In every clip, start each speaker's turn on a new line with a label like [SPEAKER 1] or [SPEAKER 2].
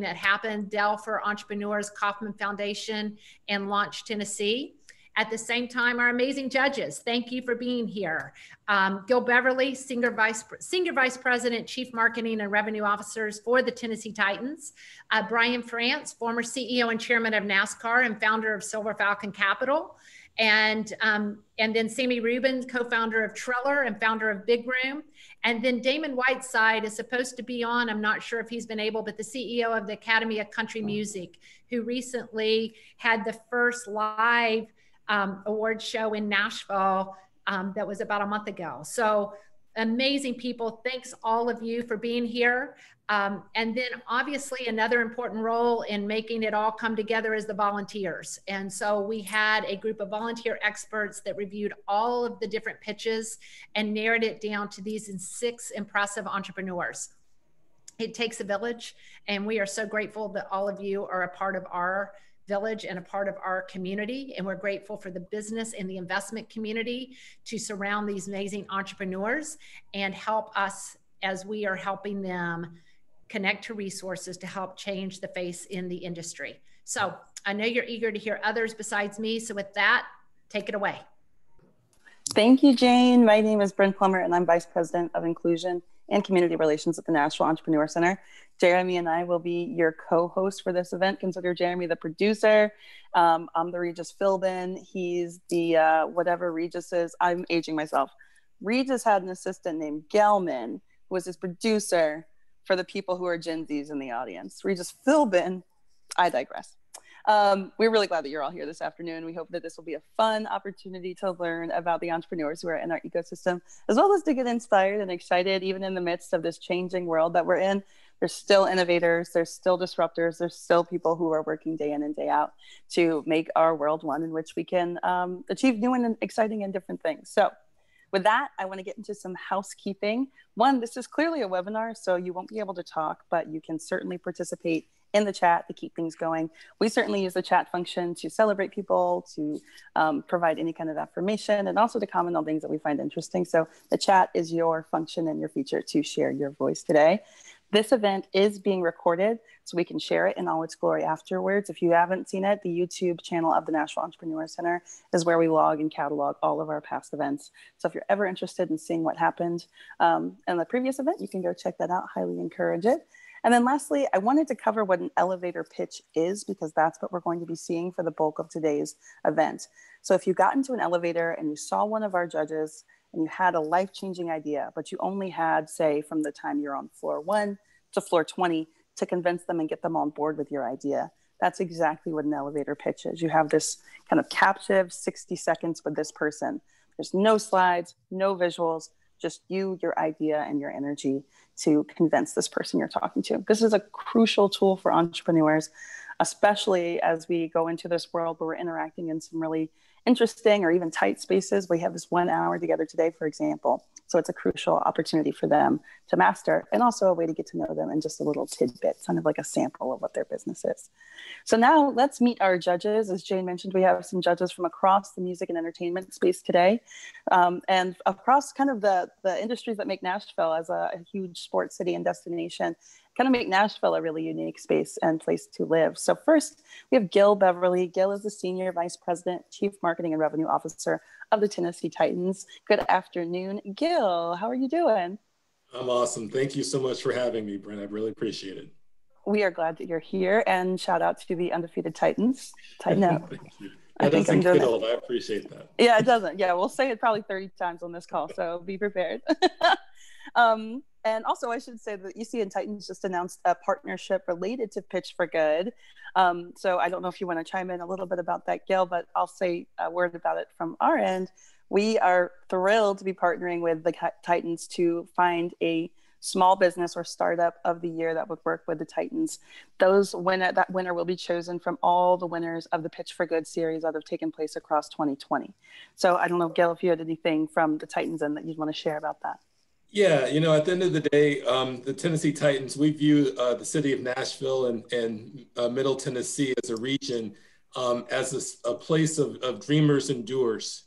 [SPEAKER 1] that happened, Dell for Entrepreneurs, Kauffman Foundation, and Launch Tennessee. At the same time, our amazing judges, thank you for being here. Um, Gil Beverly, Senior Vice, Senior Vice President, Chief Marketing and Revenue Officers for the Tennessee Titans. Uh, Brian France, former CEO and Chairman of NASCAR and founder of Silver Falcon Capital and um, and then Sammy Rubin, co-founder of Triller and founder of Big Room, and then Damon Whiteside is supposed to be on. I'm not sure if he's been able, but the CEO of the Academy of Country Music, who recently had the first live um, award show in Nashville um, that was about a month ago. So amazing people. Thanks all of you for being here. Um, and then obviously another important role in making it all come together is the volunteers. And so we had a group of volunteer experts that reviewed all of the different pitches and narrowed it down to these six impressive entrepreneurs. It takes a village, and we are so grateful that all of you are a part of our village and a part of our community. And we're grateful for the business and the investment community to surround these amazing entrepreneurs and help us as we are helping them connect to resources to help change the face in the industry. So I know you're eager to hear others besides me. So with that, take it away.
[SPEAKER 2] Thank you, Jane. My name is Bryn Plummer, and I'm Vice President of Inclusion and Community Relations at the Nashville Entrepreneur Center. Jeremy and I will be your co-host for this event. Consider Jeremy the producer. Um, I'm the Regis Philbin. He's the uh, whatever Regis is. I'm aging myself. Regis had an assistant named Gelman, who was his producer for the people who are Gen Zs in the audience. Regis Philbin, I digress. Um, we're really glad that you're all here this afternoon. We hope that this will be a fun opportunity to learn about the entrepreneurs who are in our ecosystem, as well as to get inspired and excited, even in the midst of this changing world that we're in. There's still innovators, there's still disruptors, there's still people who are working day in and day out to make our world one in which we can um, achieve new and exciting and different things. So, with that, I want to get into some housekeeping. One, this is clearly a webinar, so you won't be able to talk, but you can certainly participate in the chat to keep things going. We certainly use the chat function to celebrate people, to um, provide any kind of affirmation, and also to comment on things that we find interesting. So the chat is your function and your feature to share your voice today. This event is being recorded, so we can share it in all its glory afterwards. If you haven't seen it, the YouTube channel of the Nashville Entrepreneur Center is where we log and catalog all of our past events. So if you're ever interested in seeing what happened um, in the previous event, you can go check that out. Highly encourage it. And then lastly, I wanted to cover what an elevator pitch is because that's what we're going to be seeing for the bulk of today's event. So if you got into an elevator and you saw one of our judges and you had a life changing idea, but you only had, say, from the time you're on floor one to floor 20 to convince them and get them on board with your idea. That's exactly what an elevator pitch is. You have this kind of captive 60 seconds with this person. There's no slides, no visuals, just you, your idea, and your energy to convince this person you're talking to. This is a crucial tool for entrepreneurs, especially as we go into this world where we're interacting in some really interesting or even tight spaces. We have this one hour together today, for example. So it's a crucial opportunity for them to master and also a way to get to know them and just a little tidbit, kind of like a sample of what their business is. So now let's meet our judges. As Jane mentioned, we have some judges from across the music and entertainment space today um, and across kind of the, the industries that make Nashville as a, a huge sports city and destination kind of make Nashville a really unique space and place to live. So first, we have Gil Beverly. Gil is the Senior Vice President, Chief Marketing and Revenue Officer of the Tennessee Titans. Good afternoon, Gil. How are you doing?
[SPEAKER 3] I'm awesome. Thank you so much for having me, Brent. I really appreciate it.
[SPEAKER 2] We are glad that you're here, and shout out to the undefeated Titans. Titan up.
[SPEAKER 3] Thank you. That I doesn't get old. I appreciate that.
[SPEAKER 2] Yeah, it doesn't. Yeah, we'll say it probably 30 times on this call, so be prepared. um, and also, I should say that EC and Titans just announced a partnership related to Pitch for Good. Um, so I don't know if you want to chime in a little bit about that, Gail, but I'll say a word about it from our end. We are thrilled to be partnering with the Titans to find a small business or startup of the year that would work with the Titans. Those winner that winner will be chosen from all the winners of the Pitch for Good series that have taken place across 2020. So I don't know, Gail, if you had anything from the Titans and that you'd want to share about that.
[SPEAKER 3] Yeah, you know, at the end of the day, um, the Tennessee Titans, we view uh, the city of Nashville and, and uh, Middle Tennessee as a region um, as a, a, place of, of dreamers and doers.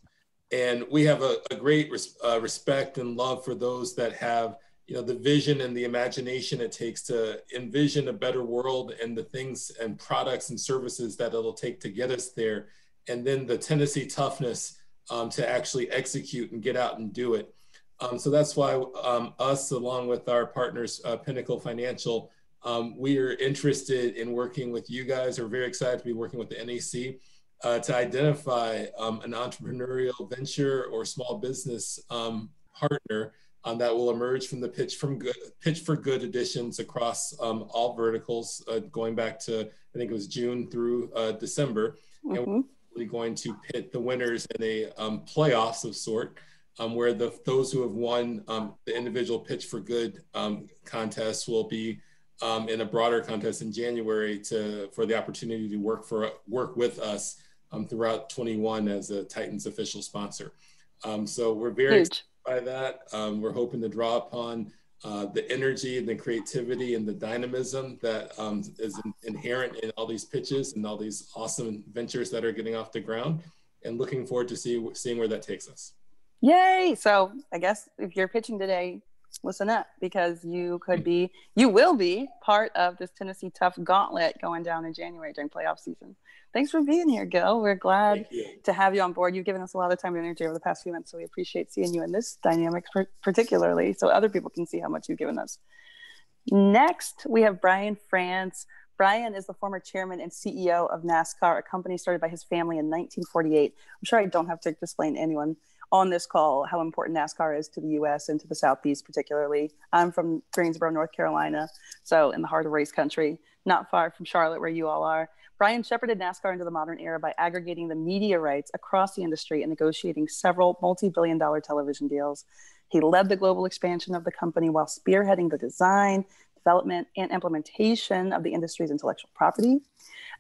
[SPEAKER 3] And we have a, a great res- uh, respect and love for those that have you know the vision and the imagination it takes to envision a better world and the things and products and services that it'll take to get us there and then the tennessee toughness um, to actually execute and get out and do it um, so that's why um, us along with our partners uh, pinnacle financial um, we are interested in working with you guys we're very excited to be working with the nac uh, to identify um, an entrepreneurial venture or small business um, partner um, that will emerge from the pitch from good pitch for good editions across um, all verticals uh, going back to I think it was June through uh, December, mm-hmm. and we're going to pit the winners in a um, playoffs of sort. Um, where the those who have won um, the individual pitch for good um, contests will be in a broader contest in January to for the opportunity to work for work with us throughout 21 as a Titans official sponsor. so we're very Huge by that. Um, we're hoping to draw upon uh, the energy and the creativity and the dynamism that um, is in, inherent in all these pitches and all these awesome ventures that are getting off the ground and looking forward to see, seeing where that takes us.
[SPEAKER 2] Yay! So I guess if you're pitching today, listen up because you could be, you will be part of this Tennessee Tough Gauntlet going down in January during playoff season thanks for being here, Gil. We're glad to have you on board. You've given us a lot of time and energy over the past few months, so we appreciate seeing you in this dynamic particularly, so other people can see how much you've given us. Next, we have Brian France. Brian is the former chairman and CEO of NASCAR, a company started by his family in 1948. I'm sure I don't have to explain to anyone on this call how important NASCAR is to the US and to the Southeast, particularly. I'm from Greensboro, North Carolina, so in the heart of race country, not far from Charlotte, where you all are. Brian shepherded NASCAR into the modern era by aggregating the media rights across the industry and negotiating several multi billion dollar television deals. He led the global expansion of the company while spearheading the design, development, and implementation of the industry's intellectual property.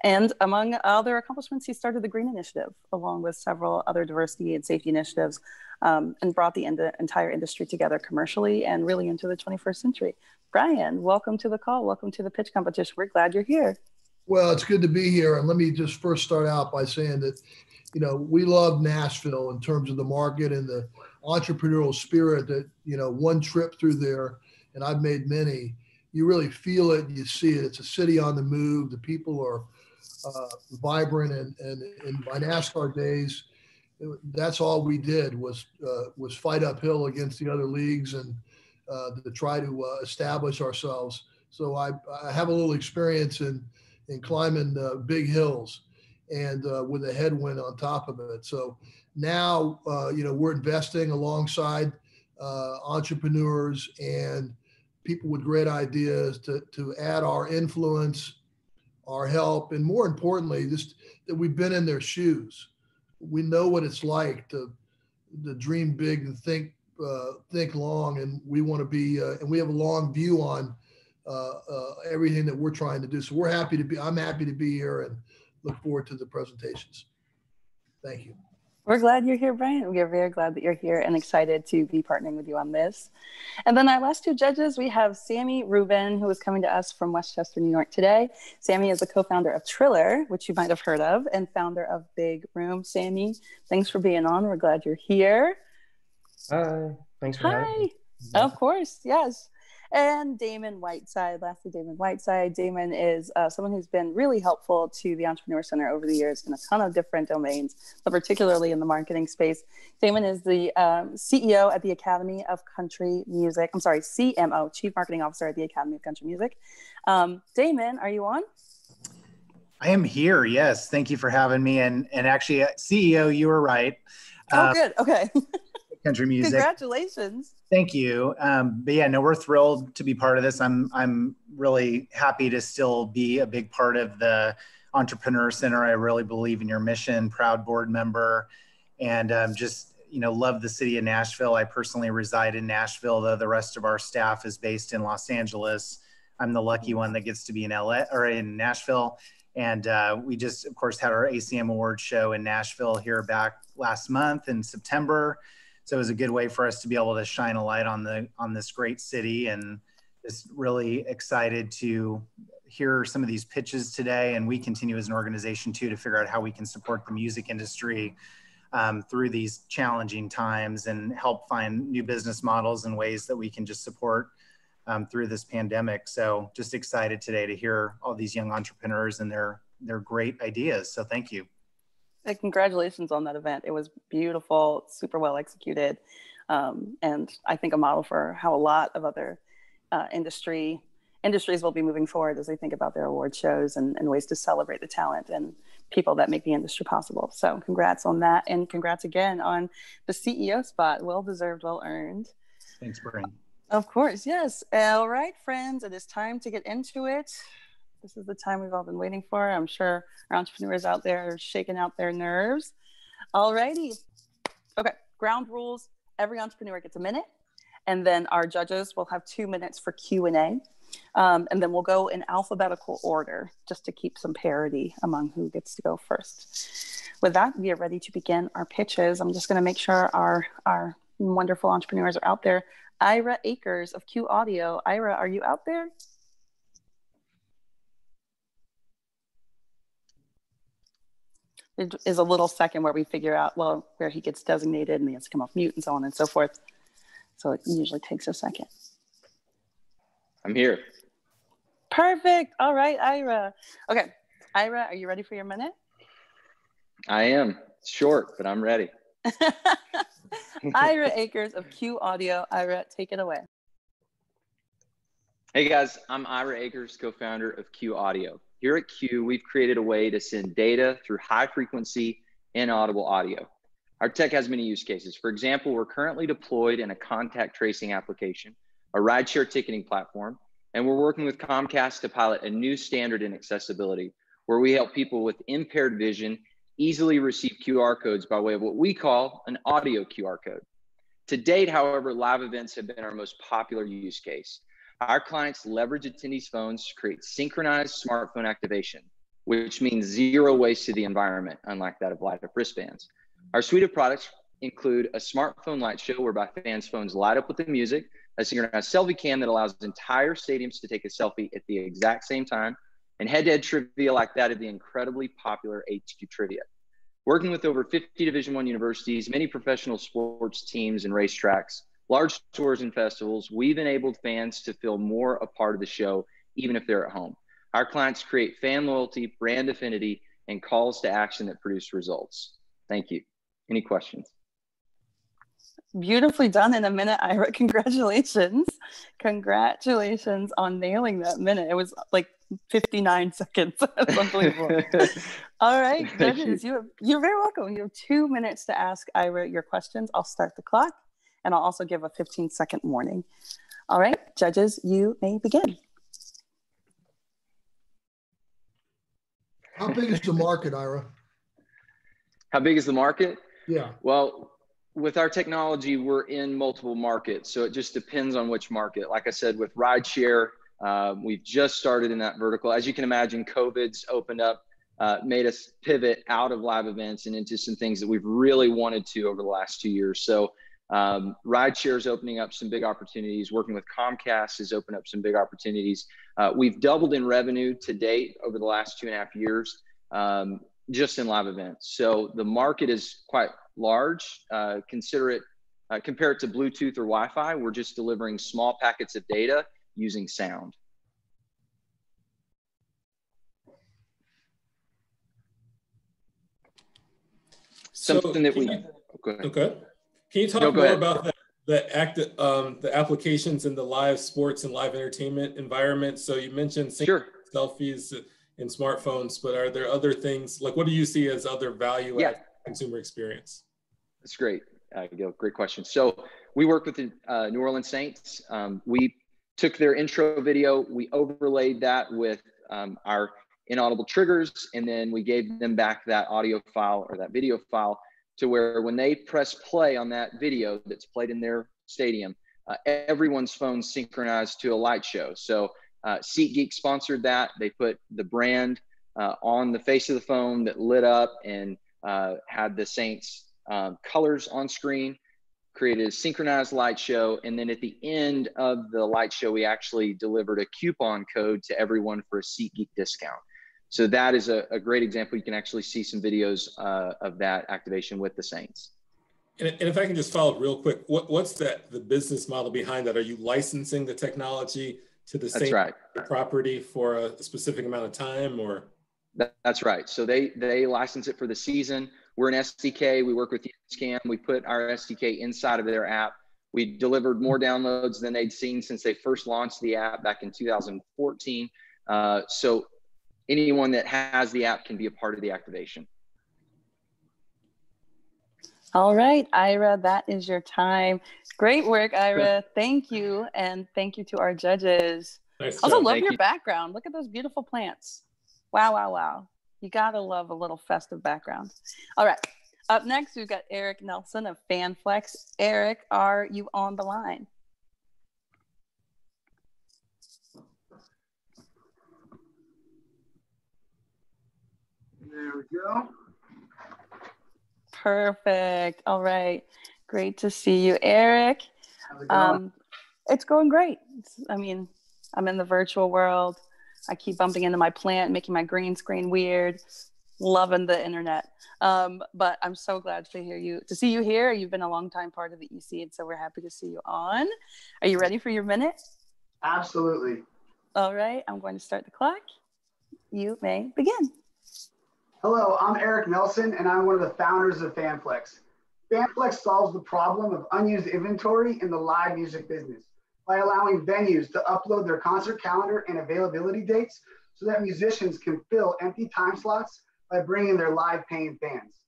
[SPEAKER 2] And among other accomplishments, he started the Green Initiative, along with several other diversity and safety initiatives, um, and brought the entire industry together commercially and really into the 21st century. Brian, welcome to the call. Welcome to the pitch competition. We're glad you're here.
[SPEAKER 4] Well, it's good to be here. And let me just first start out by saying that, you know, we love Nashville in terms of the market and the entrepreneurial spirit that, you know, one trip through there, and I've made many, you really feel it, you see it. It's a city on the move. The people are uh, vibrant. And, and in my NASCAR days, that's all we did was, uh, was fight uphill against the other leagues and uh, to try to uh, establish ourselves. So I, I have a little experience in, and climbing uh, big hills and uh, with a headwind on top of it. So now, uh, you know, we're investing alongside entrepreneurs and people with great ideas to, to add our influence, our help, and more importantly, just that we've been in their shoes. We know what it's like to, to dream big and think uh, think long, and we want to be, uh, and we have a long view on uh, uh, everything that we're trying to do. So we're happy to be, I'm happy to be here and look forward to the presentations. Thank you.
[SPEAKER 2] We're glad you're here, Brian. We are very glad that you're here and excited to be partnering with you on this. And then our last two judges, we have Sammy Rubin, who is coming to us from Westchester, New York today. Sammy is the co-founder of Triller, which you might have heard of, and founder of Big Room. Sammy, thanks for being on. We're glad you're here.
[SPEAKER 5] Hi. Thanks for
[SPEAKER 2] Hi.
[SPEAKER 5] having me.
[SPEAKER 2] Of course, yes and Damon Whiteside. Lastly, Damon Whiteside. Damon is uh, someone who's been really helpful to the Entrepreneur Center over the years in a ton of different domains, but particularly in the marketing space. Damon is the um, CEO at the Academy of Country Music. I'm sorry, CMO, Chief Marketing Officer at the Academy of Country Music. Um, Damon, are you on?
[SPEAKER 5] I am here. Yes, thank you for having me. And and actually, uh, CEO, you were right.
[SPEAKER 2] Oh, uh, good. Okay.
[SPEAKER 5] country music.
[SPEAKER 2] Congratulations.
[SPEAKER 5] Thank you. Um, but yeah, no, we're thrilled to be part of this. I'm I'm really happy to still be a big part of the Entrepreneur Center. I really believe in your mission. Proud board member, and um, just you know love the city of Nashville. I personally reside in Nashville, though the rest of our staff is based in Los Angeles. I'm the lucky one that gets to be in LA or in Nashville. And uh, we just, of course, had our ACM Awards show in Nashville here back last month in September so it was a good way for us to be able to shine a light on the on this great city and just really excited to hear some of these pitches today and we continue as an organization too to figure out how we can support the music industry um, through these challenging times and help find new business models and ways that we can just support um, through this pandemic. So just excited today to hear all these young entrepreneurs and their their great ideas. So thank you.
[SPEAKER 2] And congratulations on that event. It was beautiful, super well executed, um, and I think a model for how a lot of other uh, industry industries will be moving forward as they think about their award shows and, and ways to celebrate the talent and people that make the industry possible. So congrats on that, and congrats again on the CEO spot. Well deserved, well earned.
[SPEAKER 5] Thanks, Brian.
[SPEAKER 2] Of course, yes. All right, friends, it is time to get into it. This is the time we've all been waiting for. I'm sure our entrepreneurs out there are shaking out their nerves. All righty. Okay, ground rules. Every entrepreneur gets a minute, and then our judges will have two minutes for Q&A. Um, and then we'll go in alphabetical order just to keep some parity among who gets to go first. With that, we are ready to begin our pitches. I'm just going to make sure our, our wonderful entrepreneurs are out there. Ira Akers of Q Audio. Ira, are you out there? It is a little second where we figure out, well, where he gets designated and he has to come off mute and so on and so forth. So it usually takes a second.
[SPEAKER 6] I'm here.
[SPEAKER 2] Perfect. All right, Ira. Okay, Ira, are you ready for your minute?
[SPEAKER 6] I am. It's short, but I'm ready.
[SPEAKER 2] Ira Akers of Q Audio. Ira, take it away.
[SPEAKER 6] Hey guys, I'm Ira Akers, co founder of Q Audio. Here at Q, we've created a way to send data through high frequency inaudible audio. Our tech has many use cases. For example, we're currently deployed in a contact tracing application, a rideshare ticketing platform, and we're working with Comcast to pilot a new standard in accessibility where we help people with impaired vision easily receive QR codes by way of what we call an audio QR code. To date, however, live events have been our most popular use case. Our clients leverage attendees' phones to create synchronized smartphone activation, which means zero waste to the environment, unlike that of light up wristbands. Our suite of products include a smartphone light show whereby fans' phones light up with the music, a synchronized selfie cam that allows entire stadiums to take a selfie at the exact same time, and head-to-head trivia like that of the incredibly popular HQ Trivia. Working with over 50 Division One universities, many professional sports teams and racetracks, large tours and festivals, we've enabled fans to feel more a part of the show, even if they're at home. Our clients create fan loyalty, brand affinity, and calls to action that produce results. Thank you. Any questions?
[SPEAKER 2] Beautifully done in a minute, Ira. Congratulations. Congratulations on nailing that minute. It was like 59 seconds. That's unbelievable. All right, judges, you. you you're very welcome. You have two minutes to ask Ira your questions. I'll start the clock and I'll also give a 15 second warning. All right, judges, you may begin.
[SPEAKER 4] How big is the market, Ira?
[SPEAKER 6] How big is the market?
[SPEAKER 4] Yeah.
[SPEAKER 6] Well, with our technology, we're in multiple markets. So it just depends on which market. Like I said, with rideshare, uh, we've just started in that vertical. As you can imagine, COVID's opened up, uh, made us pivot out of live events and into some things that we've really wanted to over the last two years. So um, rideshare is opening up some big opportunities. Working with Comcast has opened up some big opportunities. Uh, we've doubled in revenue to date over the last two and a half years um, just in live events. So the market is quite large. Uh, consider it, uh, compare it to Bluetooth or Wi-Fi. We're just delivering small packets of data using sound. Something
[SPEAKER 3] so
[SPEAKER 6] that we. Okay.
[SPEAKER 3] okay. Can you talk
[SPEAKER 6] no,
[SPEAKER 3] more
[SPEAKER 6] ahead.
[SPEAKER 3] about the, the act, um, the applications in the live sports and live entertainment environment? So you mentioned
[SPEAKER 6] sure.
[SPEAKER 3] selfies and smartphones, but are there other things like what do you see as other value
[SPEAKER 6] yeah.
[SPEAKER 3] consumer experience?
[SPEAKER 6] That's great, uh, Gil. Great question. So we work with the uh, New Orleans Saints. Um, we took their intro video, we overlaid that with um, our inaudible triggers, and then we gave them back that audio file or that video file to where when they press play on that video that's played in their stadium, uh, everyone's phone synchronized to a light show. So uh, SeatGeek sponsored that. They put the brand uh, on the face of the phone that lit up and uh, had the Saints um, colors on screen, created a synchronized light show. And then at the end of the light show, we actually delivered a coupon code to everyone for a SeatGeek discount. So that is a, a great example. You can actually see some videos uh, of that activation with the Saints.
[SPEAKER 3] And, and if I can just follow up real quick, what, what's that the business model behind that? Are you licensing the technology to the same
[SPEAKER 6] right.
[SPEAKER 3] property for a specific amount of time or?
[SPEAKER 6] That, that's right. So they they license it for the season. We're an SDK. We work with the Scam. We put our SDK inside of their app. We delivered more downloads than they'd seen since they first launched the app back in 2014. Uh, so anyone that has the app can be a part of the activation.
[SPEAKER 2] All right, Ira, that is your time. Great work, Ira. Thank you. And thank you to our judges.
[SPEAKER 3] Nice
[SPEAKER 2] Also,
[SPEAKER 3] job.
[SPEAKER 2] love
[SPEAKER 6] Thank
[SPEAKER 2] your
[SPEAKER 6] you.
[SPEAKER 2] background. Look at those beautiful plants. Wow, wow, wow. You gotta love a little festive background. All right. Up next, we've got Eric Nelson of FanFlex. Eric, are you on the line?
[SPEAKER 7] There we go.
[SPEAKER 2] Perfect. All right. Great to see you, Eric.
[SPEAKER 7] How's it going?
[SPEAKER 2] Um, it's going great. It's- I mean, I'm in the virtual world. I keep bumping into my plant, making my green screen weird. Loving the internet. Um, but I'm so glad to hear you, to see you here. You've been a long time part of the EC, and so we're happy to see you on. Are you ready for your minute?
[SPEAKER 7] Absolutely.
[SPEAKER 2] All right. I'm going to start the clock. You may begin.
[SPEAKER 7] Hello, I'm Eric Nelson, and I'm one of the founders of FanFlex. FanFlex solves the problem of unused inventory in the live music business by allowing venues to upload their concert calendar and availability dates so that musicians can fill empty time slots by bringing their live paying fans.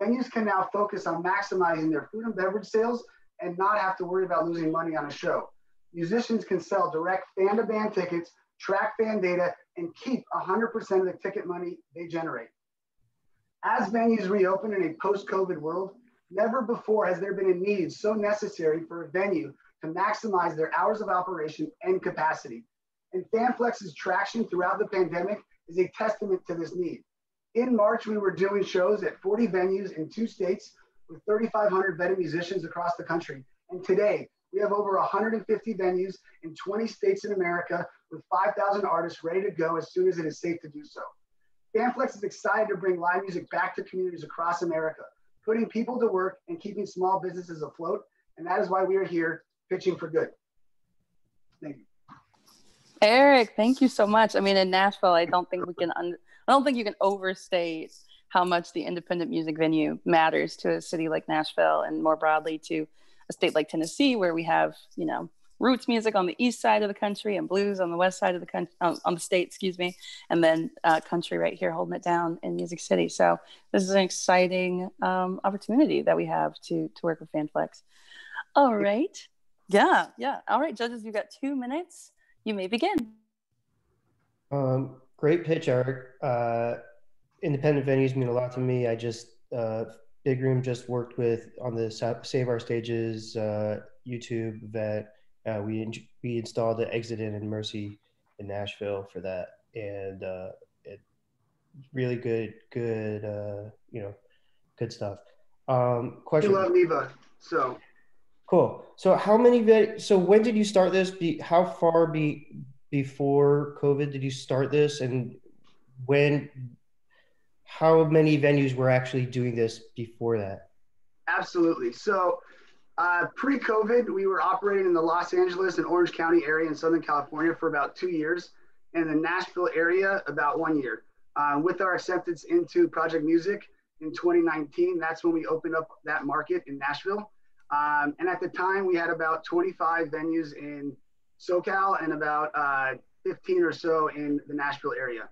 [SPEAKER 7] Venues can now focus on maximizing their food and beverage sales and not have to worry about losing money on a show. Musicians can sell direct fan to band tickets, track fan data, and keep 100% of the ticket money they generate. As venues reopen in a post COVID world, never before has there been a need so necessary for a venue to maximize their hours of operation and capacity. And FanFlex's traction throughout the pandemic is a testament to this need. In March, we were doing shows at 40 venues in two states with 3,500 vetted musicians across the country. And today, we have over 150 venues in 20 states in America with 5,000 artists ready to go as soon as it is safe to do so. FanFlex is excited to bring live music back to communities across America, putting people to work and keeping small businesses afloat. And that is why we are here pitching for good. Thank you.
[SPEAKER 2] Eric, thank you so much. I mean, in Nashville, I don't think we can, un- I don't think you can overstate how much the independent music venue matters to a city like Nashville and more broadly to a state like Tennessee, where we have, you know, roots music on the east side of the country and blues on the west side of the country, on, on the state, excuse me, and then uh, country right here holding it down in Music City. So this is an exciting um, opportunity that we have to to work with FanFlex. All right, yeah, yeah. All right, judges, you've got two minutes. You may begin.
[SPEAKER 8] Um, great pitch, Eric. Uh, independent venues mean a lot to me. I just uh, Big Room just worked with on the Save Our Stages uh, YouTube that uh, we in- we installed the Exit In and Mercy in Nashville for that, and uh, it really good, good, uh, you know, good stuff. Um,
[SPEAKER 7] We
[SPEAKER 8] question.
[SPEAKER 7] love Neva. So
[SPEAKER 8] Cool. So how many so when did you start this? Be, how far be before COVID did you start this and when how many venues were actually doing this before that?
[SPEAKER 7] Absolutely. So, uh, pre COVID, we were operating in the Los Angeles and Orange County area in Southern California for about two years, and the Nashville area about one year. Uh, with our acceptance into Project Music in 2019, that's when we opened up that market in Nashville. Um, and at the time, we had about 25 venues in SoCal and about uh, 15 or so in the Nashville area.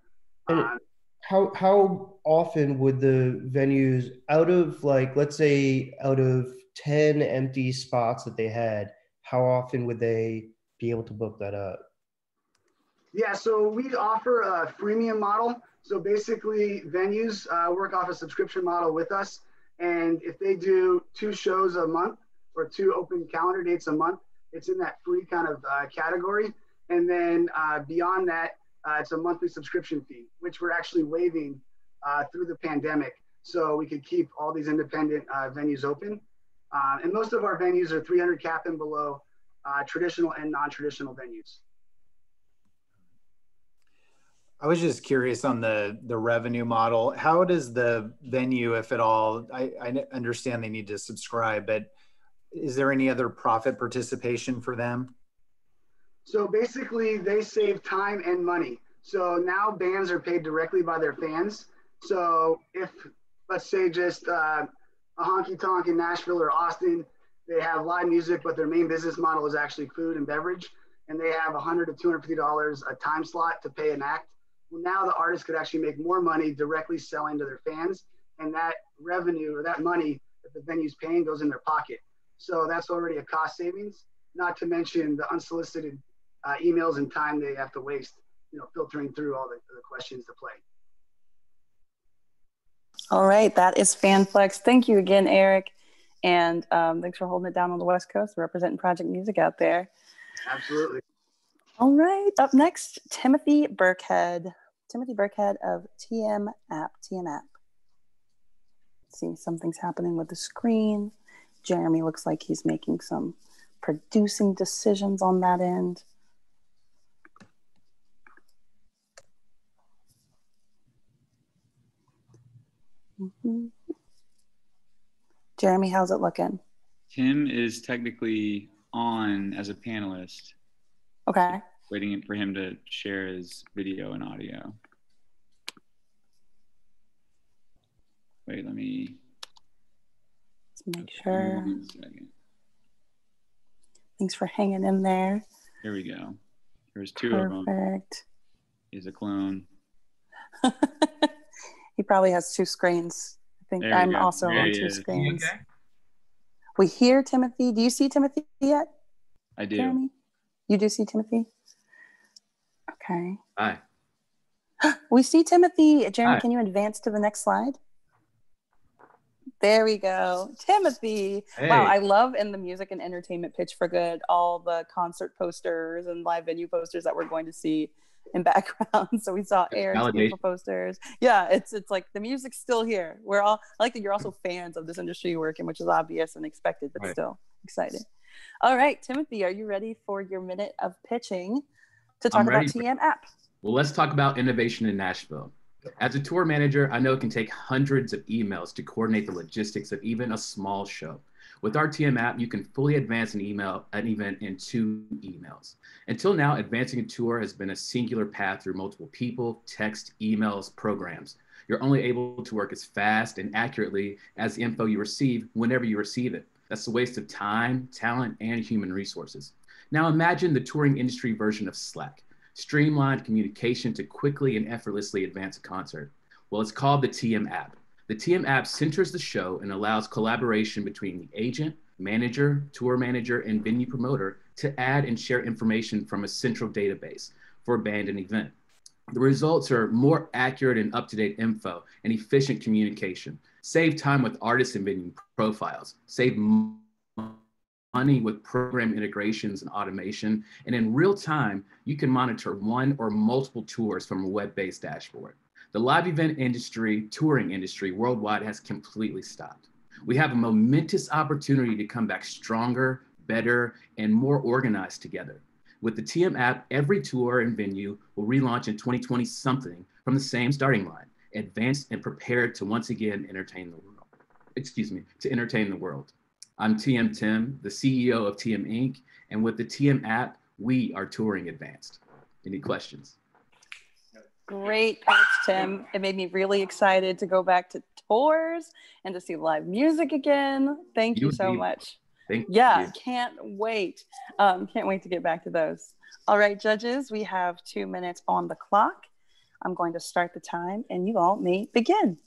[SPEAKER 7] Um,
[SPEAKER 8] How how often would the venues out of like let's say out of 10 empty spots that they had, how often would they be able to book that up?
[SPEAKER 7] Yeah, so we offer a freemium model. So basically, venues uh, work off a subscription model with us. And if they do two shows a month or two open calendar dates a month, it's in that free kind of uh, category. And then uh, beyond that, uh, it's a monthly subscription fee, which we're actually waiving uh, through the pandemic. So we could keep all these independent uh, venues open. Uh, and most of our venues are 300 cap and below, uh, traditional and non traditional venues.
[SPEAKER 5] I was just curious on the the revenue model. How does the venue, if at all, I, I understand they need to subscribe, but is there any other profit participation for them?
[SPEAKER 7] So basically, they save time and money. So now bands are paid directly by their fans. So if let's say just uh, a honky tonk in Nashville or Austin, they have live music, but their main business model is actually food and beverage, and they have 100 to 250 dollars a time slot to pay an act well, now the artist could actually make more money directly selling to their fans, and that revenue or that money that the venue's paying goes in their pocket. So that's already a cost savings. Not to mention the unsolicited uh, emails and time they have to waste, you know, filtering through all the, the questions to play.
[SPEAKER 2] All right, that is FanFlex. Thank you again, Eric. And um, thanks for holding it down on the West Coast, representing Project Music out there.
[SPEAKER 7] Absolutely.
[SPEAKER 2] All right, up next, Timothy Burkhead. Timothy Burkhead of TM App. TM App. See, something's happening with the screen. Jeremy looks like he's making some producing decisions on that end. Mm-hmm. Jeremy, how's it looking?
[SPEAKER 9] Tim is technically on as a panelist.
[SPEAKER 2] Okay
[SPEAKER 9] waiting for him to share his video and audio. Wait, let me.
[SPEAKER 2] Let's make sure. Thanks for hanging in there.
[SPEAKER 9] Here we go. There's two
[SPEAKER 2] Perfect.
[SPEAKER 9] of them. Perfect. He's a clone.
[SPEAKER 2] he probably has two screens. I think there I'm also there on two is. screens. Okay? We hear Timothy. Do you see Timothy yet?
[SPEAKER 9] I do. Jeremy?
[SPEAKER 2] You do see Timothy? Okay.
[SPEAKER 9] Hi.
[SPEAKER 2] We see Timothy. Jeremy, Hi. can you advance to the next slide? There we go. Timothy. Hey. Wow, I love in the music and entertainment pitch for good all the concert posters and live venue posters that we're going to see in backgrounds. So we saw Eric's beautiful posters. Yeah, it's it's like the music's still here. We're all I like that you're also fans of this industry you work in, which is obvious and expected, but right. still excited. All right, Timothy, are you ready for your minute of pitching? to talk about TM for, app.
[SPEAKER 10] Well, let's talk about innovation in Nashville. As a tour manager, I know it can take hundreds of emails to coordinate the logistics of even a small show. With our TM app, you can fully advance an email, an event in two emails. Until now, advancing a tour has been a singular path through multiple people, text, emails, programs. You're only able to work as fast and accurately as the info you receive whenever you receive it. That's a waste of time, talent, and human resources. Now imagine the touring industry version of Slack, streamlined communication to quickly and effortlessly advance a concert. Well, it's called the TM app. The TM app centers the show and allows collaboration between the agent, manager, tour manager, and venue promoter to add and share information from a central database for a band and event. The results are more accurate and up-to-date info and efficient communication. Save time with artists and venue profiles. Save money with program integrations and automation. And in real time, you can monitor one or multiple tours from a web-based dashboard. The live event industry, touring industry worldwide has completely stopped. We have a momentous opportunity to come back stronger, better, and more organized together. With the TM app, every tour and venue will relaunch in 2020 something from the same starting line, advanced and prepared to once again entertain the world. Excuse me, to entertain the world. I'm TM Tim, the CEO of TM Inc. And with the TM app, we are touring advanced. Any questions?
[SPEAKER 2] Great, Coach Tim. It made me really excited to go back to tours and to see live music again. Thank you, you so much.
[SPEAKER 10] Thank you.
[SPEAKER 2] yeah,
[SPEAKER 10] you.
[SPEAKER 2] can't wait. Um, can't wait to get back to those. All right, judges, we have two minutes on the clock. I'm going to start the time and you all may begin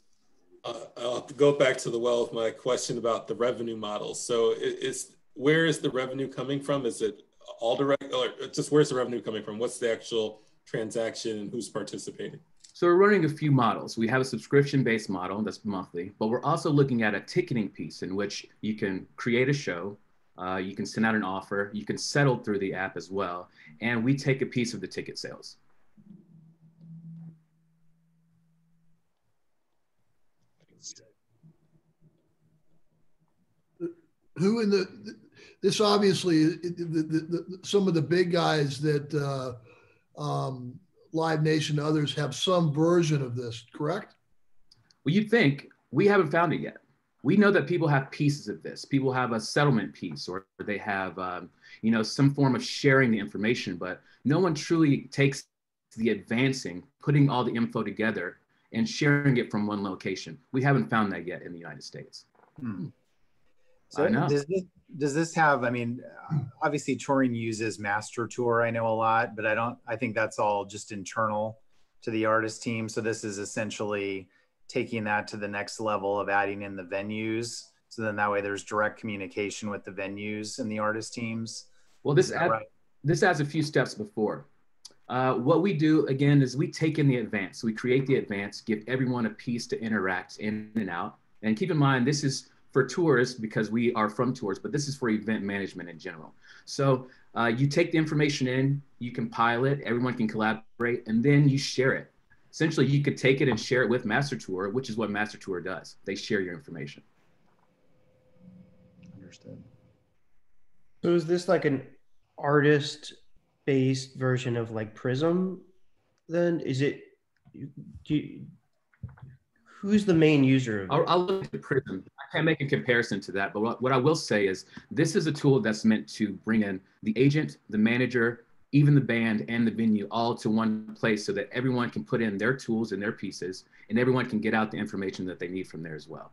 [SPEAKER 3] uh, I'll go back to the well of my question about the revenue model. So is where is the revenue coming from? Is it all direct or just where's the revenue coming from? What's the actual transaction and who's participating?
[SPEAKER 10] So we're running a few models. We have a subscription-based model that's monthly, but we're also looking at a ticketing piece in which you can create a show, uh, you can send out an offer, you can settle through the app as well, and we take a piece of the ticket sales.
[SPEAKER 4] who in the this obviously the, the, the, some of the big guys that uh, um, Live Nation, others have some version of this, correct?
[SPEAKER 10] Well, you'd think we haven't found it yet. We know that people have pieces of this. People have a settlement piece, or they have, um, you know, some form of sharing the information. But no one truly takes the advancing, putting all the info together, and sharing it from one location. We haven't found that yet in the United States. Hmm.
[SPEAKER 5] So does this, does this have, I mean, obviously touring uses master tour, I know a lot, but I don't, I think that's all just internal to the artist team. So this is essentially taking that to the next level of adding in the venues. So then that way there's direct communication with the venues and the artist teams.
[SPEAKER 10] Well, this, add, right? this adds a few steps before. Uh, what we do again is we take in the advance. We create the advance, give everyone a piece to interact in and out. And keep in mind, this is for tours because we are from tours, but this is for event management in general. So uh, you take the information in, you compile it, everyone can collaborate, and then you share it. Essentially, you could take it and share it with Master Tour, which is what Master Tour does. They share your information.
[SPEAKER 8] Understood. So is this like an artist based version of like Prism then? Is it, do you, who's the main user?
[SPEAKER 10] I'll, I'll, look at Prism. I can't make a comparison to that, but what, what I will say is this is a tool that's meant to bring in the agent, the manager, even the band and the venue all to one place so that everyone can put in their tools and their pieces and everyone can get out the information that they need from there as well.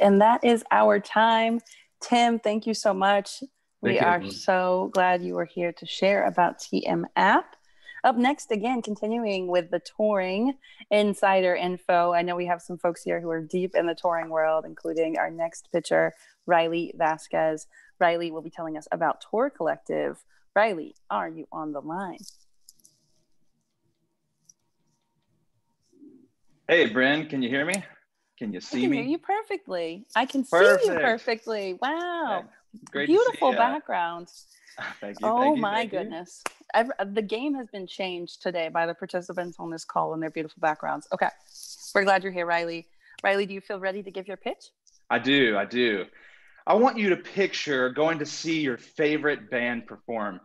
[SPEAKER 2] And that is our time. Tim, thank you so much we are so glad you were here to share about TM app. Up next, again, continuing with the touring insider info. I know we have some folks here who are deep in the touring world, including our next pitcher, Riley Vasquez. Riley will be telling us about Tour Collective. Riley, are you on the line?
[SPEAKER 11] Hey, Bryn, can you hear me? Can you see me? I
[SPEAKER 2] can
[SPEAKER 11] me?
[SPEAKER 2] Hear you perfectly. I can Perfect. see you perfectly. Wow. Great Beautiful background.
[SPEAKER 11] Thank you.
[SPEAKER 2] Oh
[SPEAKER 11] thank you,
[SPEAKER 2] my goodness. Uh, the game has been changed today by the participants on this call and their beautiful backgrounds. Okay. We're glad you're here, Riley. Riley, do you feel ready to give your pitch?
[SPEAKER 11] I do. I do. I want you to picture going to see your favorite band perform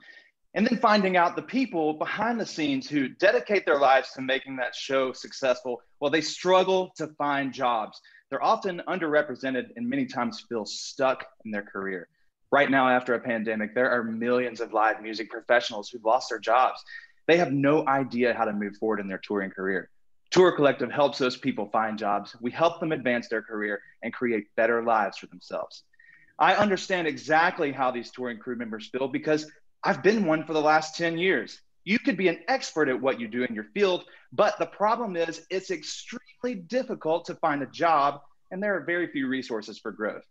[SPEAKER 11] and then finding out the people behind the scenes who dedicate their lives to making that show successful while they struggle to find jobs. They're often underrepresented and many times feel stuck in their career right now after a pandemic there are millions of live music professionals who've lost their jobs. They have no idea how to move forward in their touring career. Tour collective helps those people find jobs. We help them advance their career and create better lives for themselves. I understand exactly how these touring crew members feel because i've been one for the last 10 years. You could be an expert at what you do in your field but the problem is it's extremely difficult to find a job and there are very few resources for growth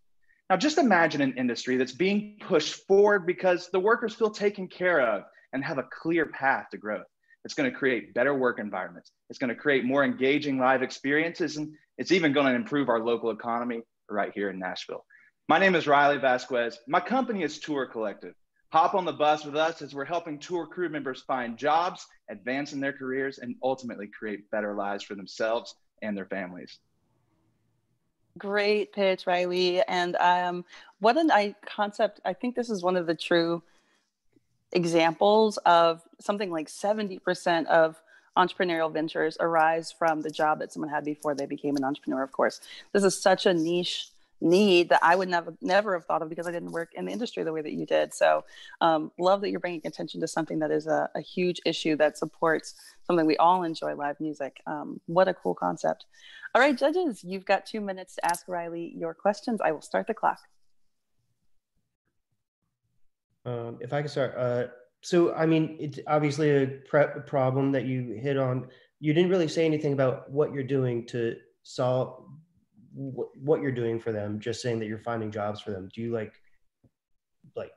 [SPEAKER 11] now, just imagine an industry that's being pushed forward because the workers feel taken care of and have a clear path to growth. It's going to create better work environments. It's going to create more engaging live experiences, and it's even going to improve our local economy right here in Nashville. My name is Riley Vasquez. My company is Tour Collective. Hop on the bus with us as we're helping tour crew members find jobs, advance in their careers, and ultimately create better lives for themselves and their families.
[SPEAKER 2] Great pitch, Riley. And um, what an I concept. I think this is one of the true examples of something like 70% of entrepreneurial ventures arise from the job that someone had before they became an entrepreneur, of course. This is such a niche need that I would never never have thought of because I didn't work in the industry the way that you did. So, um, love that you're bringing attention to something that is a, a, huge issue that supports something we all enjoy, live music. Um, what a cool concept! All right, judges, you've got two minutes to ask Riley your questions. I will start the clock.
[SPEAKER 8] Um, if I can start, uh, so I mean, it's obviously a prep problem that you hit on. You didn't really say anything about what you're doing to solve what, you're doing for them just saying that you're finding jobs for them. Do you like like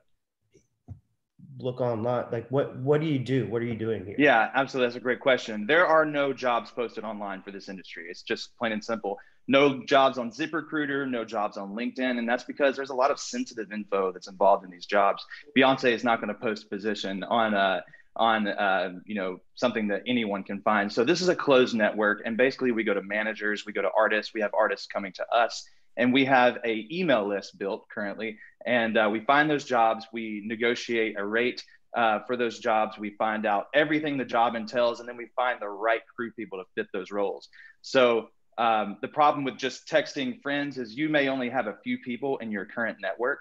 [SPEAKER 8] look online? Like what what do you do? What are you doing here?
[SPEAKER 11] Yeah absolutely. That's a great question. There are no jobs posted online for this industry. It's just plain and simple. No jobs on ziprecruiter no jobs on linkedin and that's because there's a lot of sensitive info that's involved in these jobs. Beyonce is not going to post a position on uh, on uh, you know something that anyone can find. So this is a closed network, and basically we go to managers, we go to artists, we have artists coming to us, and we have a email list built currently. And uh, we find those jobs, we negotiate a rate uh, for those jobs. We find out everything the job entails, and then we find the right crew people to fit those roles. So um, the problem with just texting friends is you may only have a few people in your current network,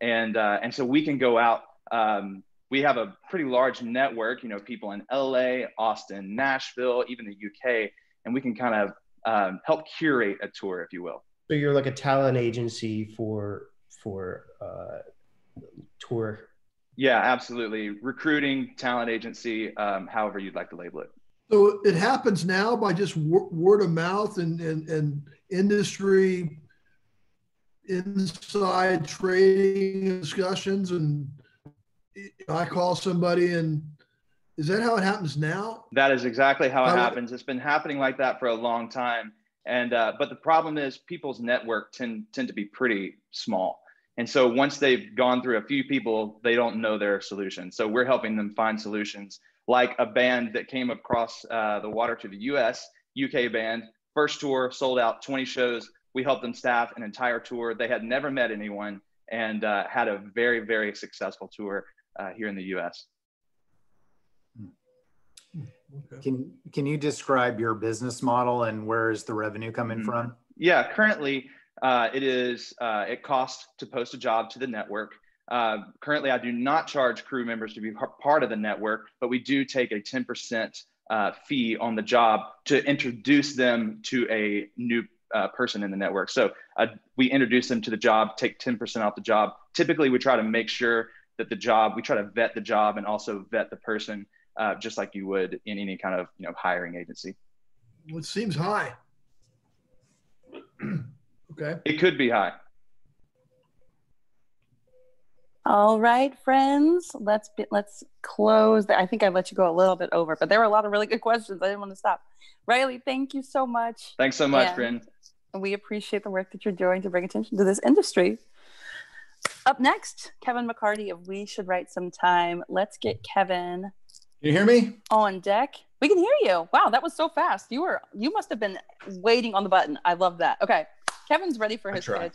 [SPEAKER 11] and uh, and so we can go out. Um, we have a pretty large network, you know, people in LA, Austin, Nashville, even the UK, and we can kind of um, help curate a tour, if you will.
[SPEAKER 8] So you're like a talent agency for for uh, tour.
[SPEAKER 11] Yeah, absolutely. Recruiting, talent agency, um, however you'd like to label it.
[SPEAKER 4] So it happens now by just word of mouth and, and, and industry inside trading discussions and I call somebody and is that how it happens now?
[SPEAKER 11] That is exactly how it how happens. It's been happening like that for a long time. And uh, but the problem is people's network tend tend to be pretty small. And so once they've gone through a few people, they don't know their solution. So we're helping them find solutions like a band that came across uh, the water to the US, UK band, first tour, sold out 20 shows. We helped them staff an entire tour. They had never met anyone and uh, had a very, very successful tour uh, here in the US.
[SPEAKER 5] Okay. Can can you describe your business model and where is the revenue coming mm-hmm. from?
[SPEAKER 11] Yeah, currently uh, it is uh, it costs to post a job to the network. Uh, currently, I do not charge crew members to be part of the network, but we do take a 10% uh, fee on the job to introduce them to a new uh, person in the network. So uh, we introduce them to the job, take 10% off the job. Typically, we try to make sure that the job, we try to vet the job and also vet the person uh, just like you would in any kind of you know hiring agency.
[SPEAKER 4] Well, it seems high. okay.
[SPEAKER 11] It could be high.
[SPEAKER 2] All right, friends, let's be, let's close. The, I think I let you go a little bit over, but there were a lot of really good questions. I didn't want to stop. Riley, thank you so much.
[SPEAKER 11] Thanks so much, Bryn.
[SPEAKER 2] We appreciate the work that you're doing to bring attention to this industry. Up next, Kevin McCarty of We Should Write Sometime. Let's get Kevin Can
[SPEAKER 12] you hear me?
[SPEAKER 2] On deck. We can hear you. Wow, that was so fast. You were you must have been waiting on the button. I love that. Okay. Kevin's ready for his pitch.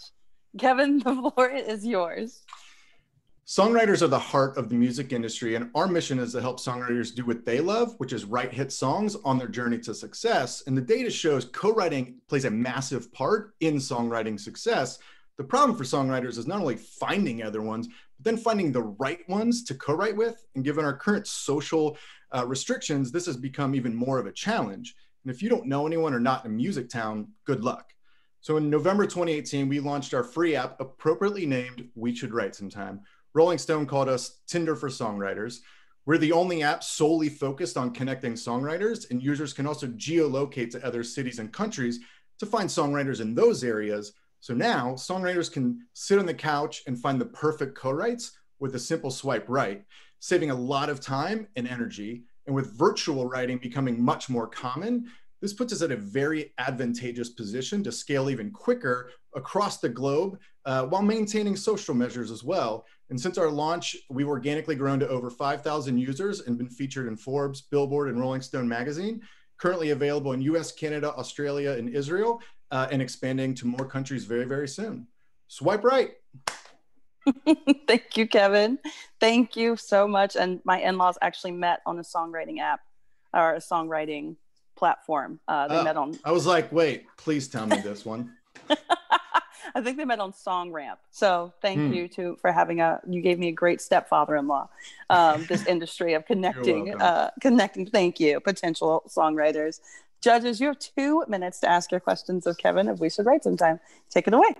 [SPEAKER 2] Kevin, the floor is yours.
[SPEAKER 12] Songwriters are the heart of the music industry, and our mission is to help songwriters do what they love, which is write hit songs on their journey to success. And the data shows co writing plays a massive part in songwriting success. The problem for songwriters is not only finding other ones, but then finding the right ones to co-write with. And given our current social uh, restrictions, this has become even more of a challenge. And if you don't know anyone or not in a music town, good luck. So in November 2018, we launched our free app appropriately named We Should Write Sometime. Rolling Stone called us Tinder for Songwriters. We're the only app solely focused on connecting songwriters, and users can also geolocate to other cities and countries to find songwriters in those areas so now songwriters can sit on the couch and find the perfect co-writes with a simple swipe right, saving a lot of time and energy. And with virtual writing becoming much more common, this puts us at a very advantageous position to scale even quicker across the globe uh, while maintaining social measures as well. And since our launch, we've organically grown to over 5,000 users and been featured in Forbes, Billboard, and Rolling Stone magazine. Currently available in US, Canada, Australia, and Israel, uh, and expanding to more countries very, very soon. Swipe right.
[SPEAKER 2] Thank you, Kevin. Thank you so much. And my in laws actually met on a songwriting app or a songwriting platform. Uh, they uh, met on.
[SPEAKER 12] I was like, wait, please tell me this one.
[SPEAKER 2] I think they met on SongRamp. So thank hmm. you to for having a. You gave me a great stepfather-in-law. Um, this industry of connecting, uh, connecting. Thank you, potential songwriters. Judges, you have two minutes to ask your questions of Kevin if we should write sometime. Take it away.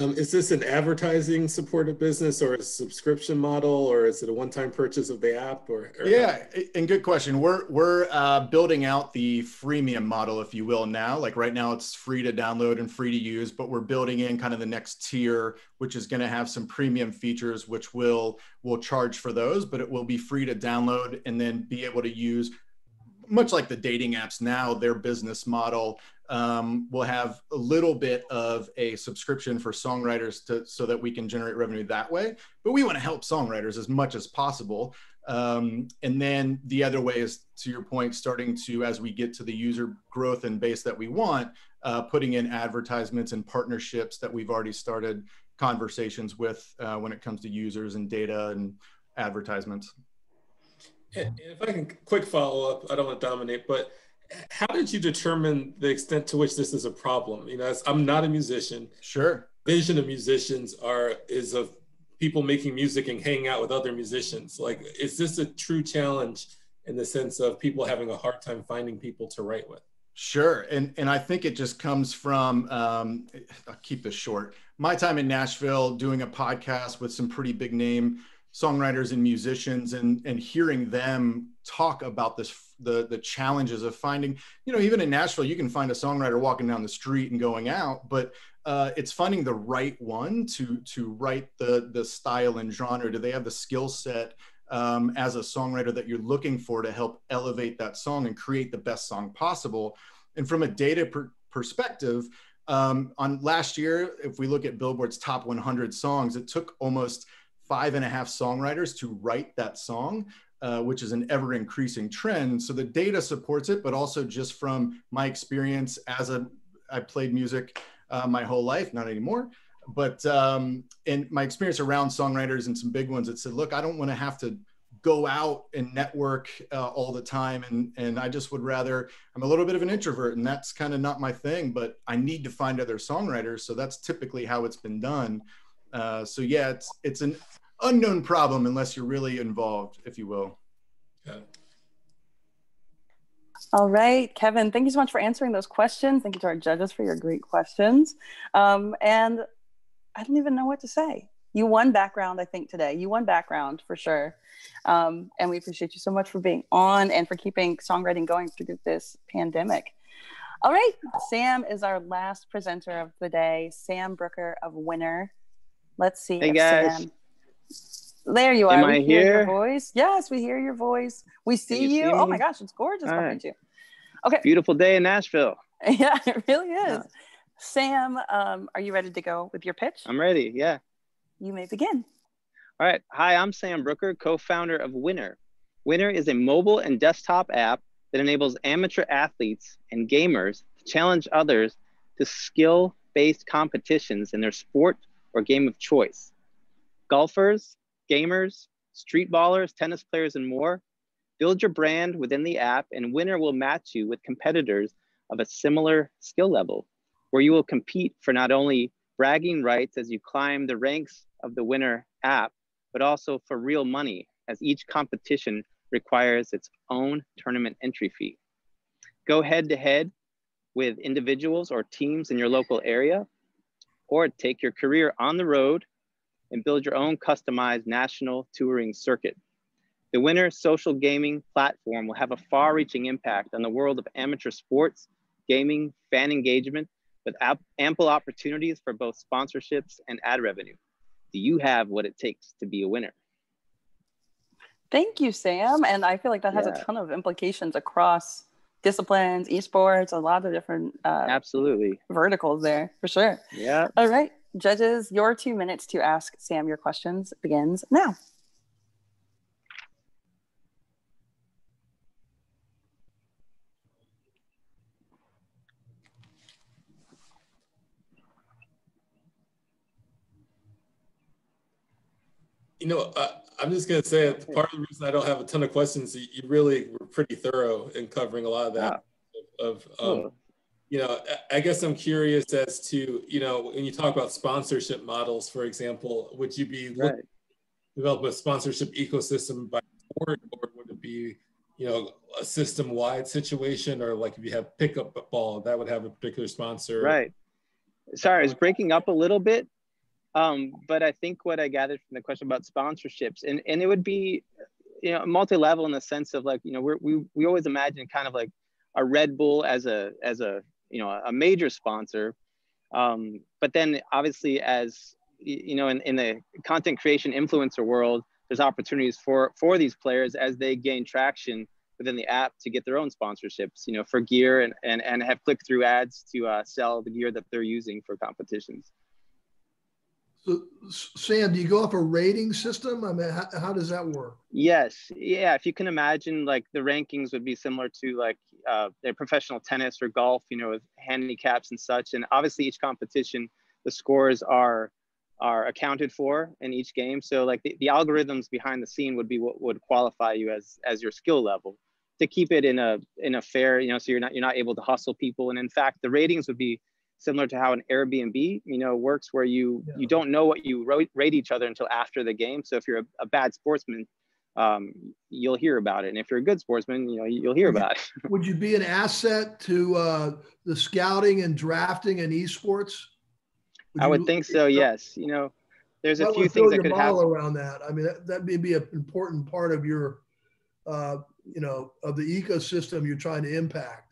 [SPEAKER 3] Um, is this an advertising supported business or a subscription model or is it a one-time purchase of the app or, or
[SPEAKER 12] yeah and good question. We're we're uh, building out the freemium model if you will now. Like right now it's free to download and free to use but we're building in kind of the next tier which is going to have some premium features which will will charge for those but it will be free to download and then be able to use much like the dating apps now, their business model um, we'll have a little bit of a subscription for songwriters to so that we can generate revenue that way. But we want to help songwriters as much as possible. Um, and then the other way is, to your point, starting to as we get to the user growth and base that we want, uh, putting in advertisements and partnerships that we've already started conversations with uh, when it comes to users and data and advertisements.
[SPEAKER 3] And if I can quick follow up, I don't want to dominate, but how did you determine the extent to which this is a problem? You know, I'm not a musician.
[SPEAKER 12] Sure.
[SPEAKER 3] Vision of musicians are is of people making music and hanging out with other musicians. Like, is this a true challenge in the sense of people having a hard time finding people to write with?
[SPEAKER 12] Sure, and and I think it just comes from. Um, I'll keep this short. My time in Nashville, doing a podcast with some pretty big name songwriters and musicians, and and hearing them talk about this the the challenges of finding you know even in nashville you can find a songwriter walking down the street and going out but uh, it's finding the right one to to write the the style and genre. Do they have the skill set um, as a songwriter that you're looking for to help elevate that song and create the best song possible? And from a data per- perspective um, on last year if we look at billboard's top 100 songs it took almost five and a half songwriters to write that song uh, which is an ever increasing trend. So the data supports it, but also just from my experience as a, I played music uh, my whole life, not anymore, but um, and my experience around songwriters and some big ones that said, look, I don't want to have to go out and network uh, all the time and and I just would rather I'm a little bit of an introvert and that's kind of not my thing but I need to find other songwriters. So that's typically how it's been done uh, so yeah it's it's an unknown problem unless you're really involved, if you will. Yeah.
[SPEAKER 2] All right, Kevin, thank you so much for answering those questions. Thank you to our judges for your great questions. Um, and I don't even know what to say. You won background, I think, today. You won background for sure. Um, and we appreciate you so much for being on and for keeping songwriting going through this pandemic. All right, Sam is our last presenter of the day, Sam Brooker of Winner. Let's see.
[SPEAKER 13] Hey guys.
[SPEAKER 2] Sam there you are.
[SPEAKER 13] Am
[SPEAKER 2] we
[SPEAKER 13] I
[SPEAKER 2] hear
[SPEAKER 13] here?
[SPEAKER 2] your voice. Yes, we hear your voice. We see
[SPEAKER 13] you
[SPEAKER 2] you.
[SPEAKER 13] see
[SPEAKER 2] oh my gosh, it's gorgeous
[SPEAKER 13] All
[SPEAKER 2] behind
[SPEAKER 13] right.
[SPEAKER 2] you. Okay.
[SPEAKER 13] Beautiful day in Nashville.
[SPEAKER 2] Yeah, it really is. Sam, um, are you ready to go with your pitch?
[SPEAKER 13] I'm ready. Yeah.
[SPEAKER 2] You may begin.
[SPEAKER 13] All right. Hi, I'm Sam Brooker, co founder of Winner. Winner is a mobile and desktop app that enables amateur athletes and gamers to challenge others to skill based competitions in their sport or game of choice. Golfers, gamers, street ballers, tennis players, and more. Build your brand within the app, and Winner will match you with competitors of a similar skill level, where you will compete for not only bragging rights as you climb the ranks of the Winner app, but also for real money, as each competition requires its own tournament entry fee. Go head to head with individuals or teams in your local area, or take your career on the road and build your own customized national touring circuit. The Winner social gaming platform will have a far reaching impact on the world of amateur sports, gaming, fan engagement, with ample opportunities for both sponsorships and ad revenue. Do you have what it takes to be a winner?
[SPEAKER 2] Thank you, Sam. And I feel like that has
[SPEAKER 13] Yeah.
[SPEAKER 2] a ton of implications across disciplines, esports, a lot of different uh,
[SPEAKER 13] Absolutely.
[SPEAKER 2] verticals there for sure.
[SPEAKER 13] Yeah.
[SPEAKER 2] All right, judges, your two minutes to ask Sam your questions begins now.
[SPEAKER 3] Know, uh, I'm just going to say it, part of the reason I don't have a ton of questions, you, you really were pretty thorough in covering a lot of that. Of, of um, you know, I- I guess I'm curious as to, you know, when you talk about sponsorship models, for example, would you be looking
[SPEAKER 13] Right.
[SPEAKER 3] develop a sponsorship ecosystem by sport, or would it be, you know, a system-wide situation, or like if you have pickup ball, that would have a particular sponsor?
[SPEAKER 13] Right. Sorry, it's breaking up a little bit. Um, but I think what I gathered from the question about sponsorships, and, and it would be, you know, multi-level in the sense of like, you know, we we always imagine kind of like a Red Bull as a as a you know a major sponsor, um, but then obviously as you know in, in the content creation influencer world, there's opportunities for for these players as they gain traction within the app to get their own sponsorships, you know, for gear and, and, and have click through ads to uh, sell the gear that they're using for competitions.
[SPEAKER 4] Sam, do you go off a rating system? I mean, how, how, does that work?
[SPEAKER 13] Yes, yeah. If you can imagine, like the rankings would be similar to like uh, professional tennis or golf, you know, with handicaps and such. And obviously, each competition, the scores are are accounted for in each game. So, like the, the algorithms behind the scene would be what would qualify you as as your skill level to keep it in a in a fair, you know, so you're not you're not able to hustle people. And in fact, the ratings would be similar to how an Airbnb, you know, works where you yeah. you don't know what you rate each other until after the game. So if you're a, a bad sportsman, um, you'll hear about it, and if you're a good sportsman, you know, you'll hear about it.
[SPEAKER 4] would you be an asset to uh, the scouting and drafting and esports?
[SPEAKER 13] Would I would think so. Yes, you know, there's a few things that could happen
[SPEAKER 4] around that. I mean, that, that may be an important part of your, uh, you know, of the ecosystem you're trying to impact.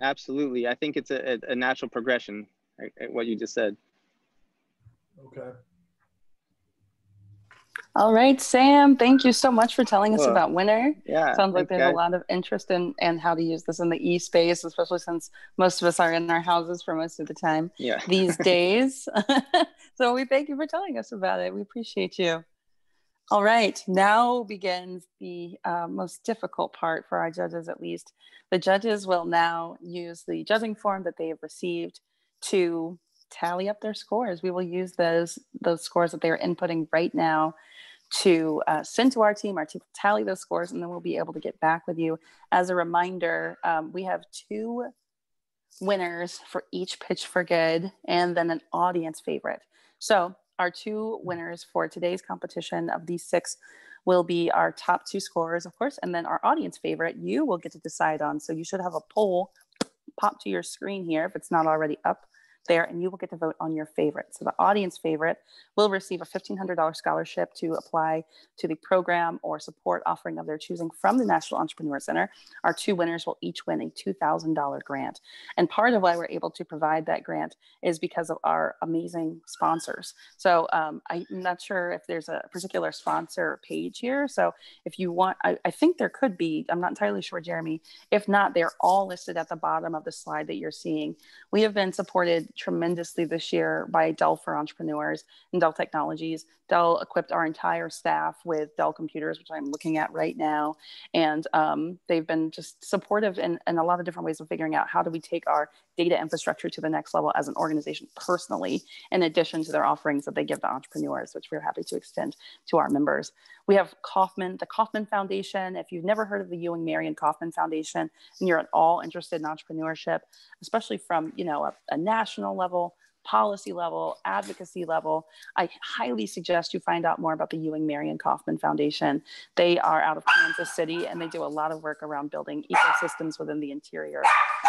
[SPEAKER 13] Absolutely. I think it's a, a natural progression, what you just said.
[SPEAKER 4] Okay.
[SPEAKER 2] All right, Sam, thank you so much for telling us about Winner.
[SPEAKER 13] Yeah.
[SPEAKER 2] Sounds like there's guys. a lot of interest in and how to use this in the e space, especially since most of us are in our houses for most of the time
[SPEAKER 13] yeah.
[SPEAKER 2] these days. so we thank you for telling us about it. We appreciate you. All right, now begins the uh, most difficult part for our judges, at least. The judges will now use the judging form that they have received to tally up their scores. We will use those those scores that they are inputting right now to uh, send to our team. Our team will tally those scores, and then we'll be able to get back with you. As a reminder, um, we have two winners for each pitch for good, and then an audience favorite. So our two mm. winners for today's competition of these six will be our top two scorers, of course, and then our audience favorite you will get to decide on. So you should have a poll pop to your screen here if it's not already up there and you will get to vote on your favorite. So the audience favorite will receive a $1,500 scholarship to apply to the program or support offering of their choosing from the Nashville Entrepreneur Center. Our two winners will each win a $2,000 grant. And part of why we're able to provide that grant is because of our amazing sponsors. So um, I'm not sure if there's a particular sponsor page here. So if you want, I, I think there could be, I'm not entirely sure, Jeremy. If not, they're all listed at the bottom of the slide that you're seeing. We have been supported tremendously this year by Dell for Entrepreneurs and Dell Technologies. Dell equipped our entire staff with Dell computers, which I'm looking at right now. And um, they've been just supportive in, in a lot of different ways of figuring out how do we take our data infrastructure to the next level as an organization personally, in addition to their offerings that they give to entrepreneurs, which we're happy to extend to our members. We have Kauffman, the Kauffman Foundation. If you've never heard of the Ewing Marion Kauffman Foundation and you're at all interested in entrepreneurship, especially from you know a, a national level, policy level, advocacy level, I highly suggest you find out more about the Ewing Marion Kauffman Foundation. They are out of Kansas City and they do a lot of work around building ecosystems within the interior.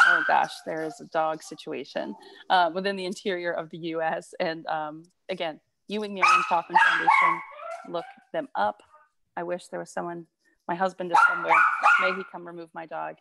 [SPEAKER 2] Oh gosh, there is a dog situation uh, within the interior of the US. And um, again, Ewing Marion Kauffman Foundation, look them up. I wish there was someone, my husband is somewhere. May he come remove my dog.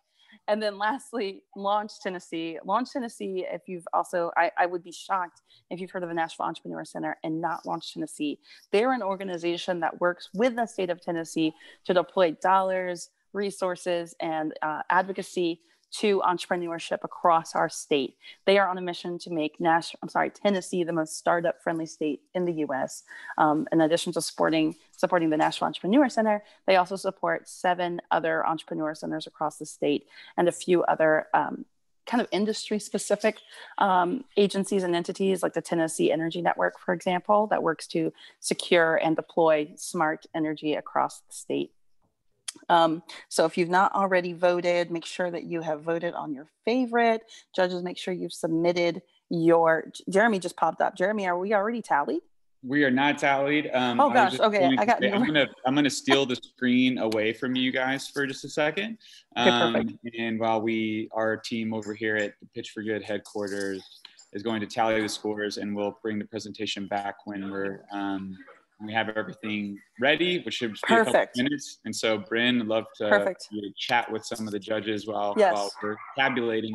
[SPEAKER 2] And then lastly, Launch Tennessee. Launch Tennessee, if you've also, I, I, would be shocked if you've heard of the Nashville Entrepreneur Center and not Launch Tennessee. They're an organization that works with the state of Tennessee to deploy dollars, resources, and uh, advocacy to entrepreneurship across our state. They are on a mission to make Nash, I'm sorry, Tennessee the most startup friendly state in the US. Um, in addition to supporting, supporting the Nashville Entrepreneur Center, they also support seven other entrepreneur centers across the state and a few other um, kind of industry specific um, agencies and entities like the Tennessee Energy Network, for example, that works to secure and deploy smart energy across the state. Um, so if you've not already voted, make sure that you have voted on your favorite. Judges, make sure you've submitted your. Jeremy just popped up. Jeremy, are we already tallied?
[SPEAKER 9] We are not tallied. Um,
[SPEAKER 2] oh gosh. Okay, I got.
[SPEAKER 9] Say, I'm gonna I'm gonna steal the screen away from you guys for just a second.
[SPEAKER 2] Um, okay, perfect.
[SPEAKER 9] And while we, our team over here at the Pitch for Good headquarters is going to tally the scores, and we'll bring the presentation back when we're um, we have everything ready, which should be Perfect. a couple minutes. And so, Bryn, I'd love to, to, chat with some of the judges while, yes. while we're tabulating.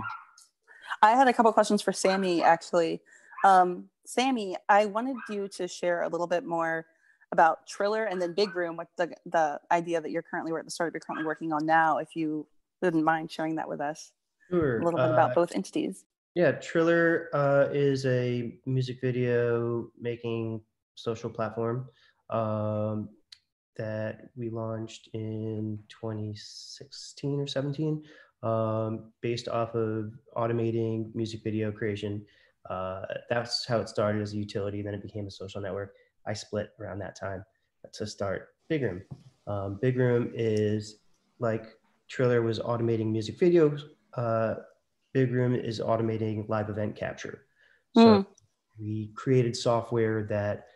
[SPEAKER 2] I had a couple questions for Sammy, actually. Um, Sammy, I wanted you to share a little bit more about Triller and then Big Room, with the, the idea that you're currently, at the start of you're currently working on now, if you wouldn't mind sharing that with us.
[SPEAKER 8] Sure.
[SPEAKER 2] A little bit
[SPEAKER 8] Uh,
[SPEAKER 2] about both entities.
[SPEAKER 8] Yeah, Triller uh, is a music video making social platform um, that we launched in 2016 or 17, um, based off of automating music video creation. Uh, that's how it started as a utility. Then it became a social network. I split around that time to start Big Room. Um, Big Room is like Triller was automating music videos. Uh, Big Room is automating live event capture. So
[SPEAKER 2] Mm.
[SPEAKER 8] we created software that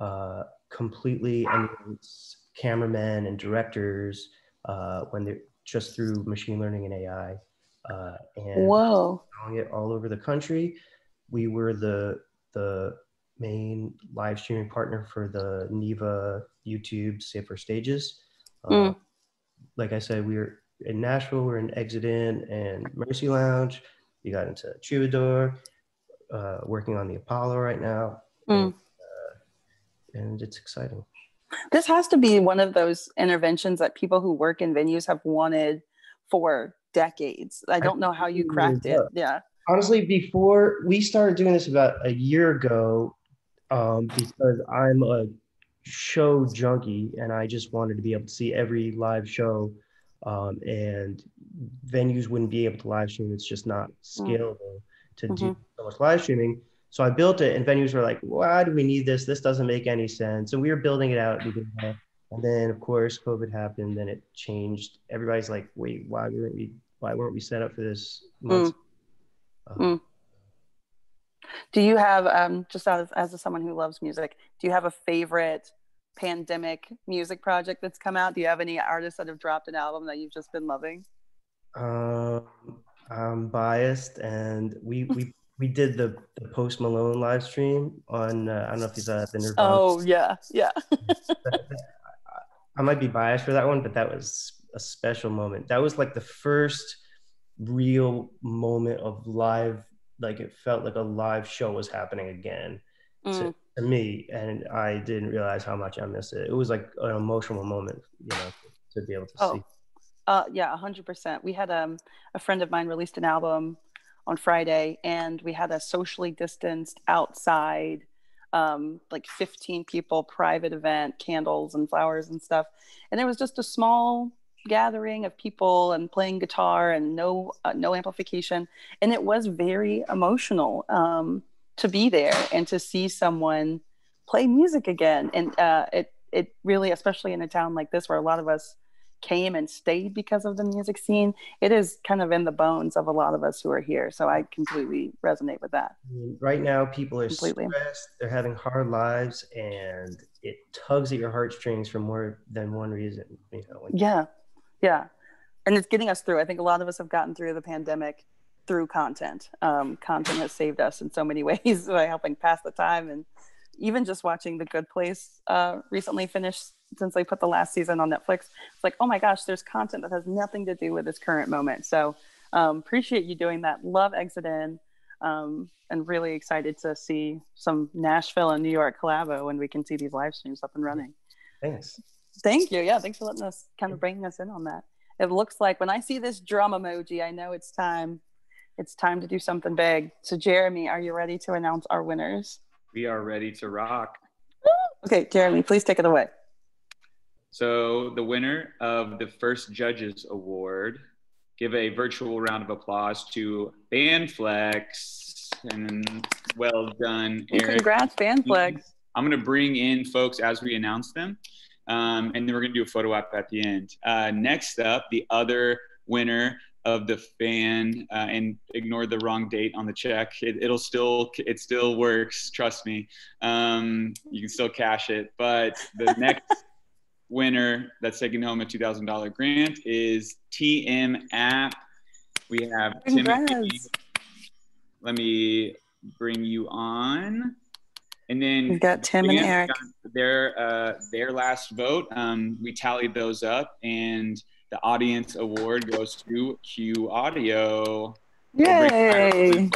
[SPEAKER 8] uh, completely emulates cameramen and directors uh, when they're just through machine learning and AI. Uh, and
[SPEAKER 2] Whoa.
[SPEAKER 8] selling it all over the country. We were the the main live streaming partner for the NIVA YouTube Save Our Stages. Uh,
[SPEAKER 2] Mm.
[SPEAKER 8] like I said, we were in Nashville, we're in Exit In and Mercy Lounge. We got into Troubadour, uh, working on the Apollo right now,
[SPEAKER 2] Mm.
[SPEAKER 8] And it's exciting.
[SPEAKER 2] This has to be one of those interventions that people who work in venues have wanted for decades. I don't know how you cracked it. Yeah.
[SPEAKER 8] honestly before we started doing this about a year ago um, because i'm a show junkie and i just wanted to be able to see every live show um, and venues wouldn't be able to live stream it's just not scalable to do
[SPEAKER 2] Mhm.
[SPEAKER 8] so much live streaming so i built it and venues were like why do we need this this doesn't make any sense and we were building it out and doing that. and then of course covid happened and it changed everybody's like wait why weren't we why weren't we set up for this months
[SPEAKER 2] Mm. Do you have, um, just as, as someone who loves music, do you have a favorite pandemic music project that's come out? Do you have any artists that have dropped an album that you've just been loving?
[SPEAKER 8] Um, I'm biased, and we we we did the, the Post Malone live stream on. Uh, I don't know if he's uh, the Nirvana.
[SPEAKER 2] Oh, yeah. Yeah.
[SPEAKER 8] I might be biased for that one, but that was a special moment. That was like the first real moment of live. Like it felt like a live show was happening again to,
[SPEAKER 2] Mm.
[SPEAKER 8] to me, and I didn't realize how much I missed it. It was like an emotional moment, you know, to be able to
[SPEAKER 2] Oh,
[SPEAKER 8] see.
[SPEAKER 2] uh, yeah, hundred percent. We had um, a friend of mine released an album on Friday, and we had a socially distanced outside, um, like fifteen people private event, candles and flowers and stuff, and it was just a small gathering of people and playing guitar and no uh, no amplification, and it was very emotional um, to be there and to see someone play music again, and uh, it it really, especially in a town like this where a lot of us came and stayed because of the music scene, it is kind of in the bones of a lot of us who are here. So I completely resonate with that.
[SPEAKER 8] I mean, right now, people are
[SPEAKER 2] Completely.
[SPEAKER 8] stressed. They're having hard lives, and it tugs at your heartstrings for more than one reason. You know, like,
[SPEAKER 2] Yeah. Yeah. And it's getting us through. I think a lot of us have gotten through the pandemic through content. Um, content has saved us in so many ways by helping pass the time. And even just watching The Good Place uh, recently finished since they put the last season on Netflix, it's like, oh my gosh, there's content that has nothing to do with this current moment. So um, appreciate you doing that. Love Exit In. Um, and really excited to see some Nashville and New York collabo when we can see these live streams up and running.
[SPEAKER 8] thanks.
[SPEAKER 2] Thank you. Yeah, thanks for letting us kind of bringing us in on that. It looks like when I see this drum emoji, I know it's time. It's time to do something big. So, Jeremy, are you ready to announce our winners?
[SPEAKER 9] We are ready to rock.
[SPEAKER 2] Okay, Jeremy, please take it away.
[SPEAKER 9] So the winner of the first Judges Award, give a virtual round of applause to Bandflex. And well done, Eric.
[SPEAKER 2] congrats, Bandflex.
[SPEAKER 9] I'm going to bring in folks as we announce them, um, and then we're going to do a photo op at the end. Uh, next up, the other winner of the fan, uh, and ignore the wrong date on the check. It, it'll still, it still works. Trust me. Um, you can still cash it. But the next winner that's taking home a $2,000 grant is TM App. We have Timothy.
[SPEAKER 2] Congrats.
[SPEAKER 9] Let me bring you on. And then
[SPEAKER 2] We've got Tim and Eric.
[SPEAKER 9] Their uh, their last vote. Um, we tallied those up, and the audience award goes to Q Audio.
[SPEAKER 2] Yay!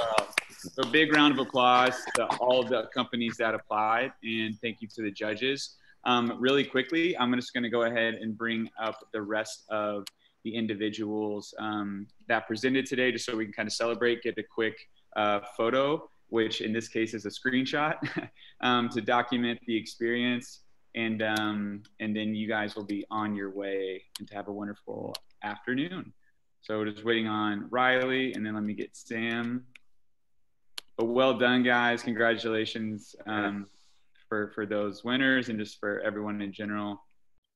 [SPEAKER 9] So big round of applause to all the companies that applied, and thank you to the judges. Um, really quickly, I'm just going to go ahead and bring up the rest of the individuals um, that presented today, just so we can kind of celebrate, get a quick uh, photo, which in this case is a screenshot um, to document the experience. And, um, and then you guys will be on your way and to have a wonderful afternoon. So just waiting on Riley and then let me get Sam. But well done, guys. Congratulations um, for, for those winners and just for everyone in general.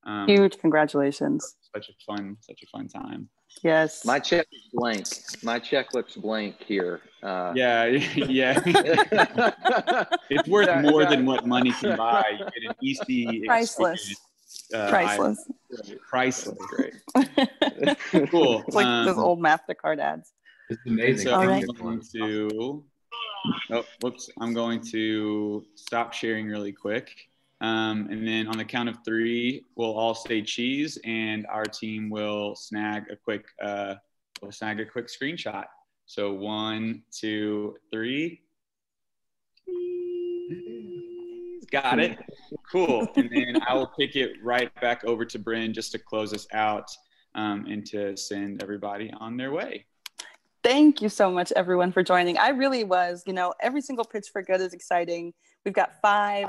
[SPEAKER 2] Um, Huge congratulations.
[SPEAKER 9] Such a fun, such a fun time.
[SPEAKER 2] Yes.
[SPEAKER 6] My check is blank. My check looks blank here.
[SPEAKER 9] Uh, yeah, yeah. it's worth yeah, more yeah. than what money can buy. You get an easy
[SPEAKER 2] priceless. Uh, priceless.
[SPEAKER 9] priceless.
[SPEAKER 6] Great.
[SPEAKER 9] cool.
[SPEAKER 2] It's like um, those old Mastercard ads.
[SPEAKER 10] It's amazing.
[SPEAKER 9] So right. going to. Oh, whoops! I'm going to stop sharing really quick. Um, and then on the count of three, we'll all say cheese, and our team will snag a quick, uh, we'll snag a quick screenshot. So one, two, three. Cheese. Got it. Cool. And then I will pick it right back over to Bryn just to close us out um, and to send everybody on their way.
[SPEAKER 2] Thank you so much, everyone, for joining. I really was, you know, every single pitch for good is exciting. We've got five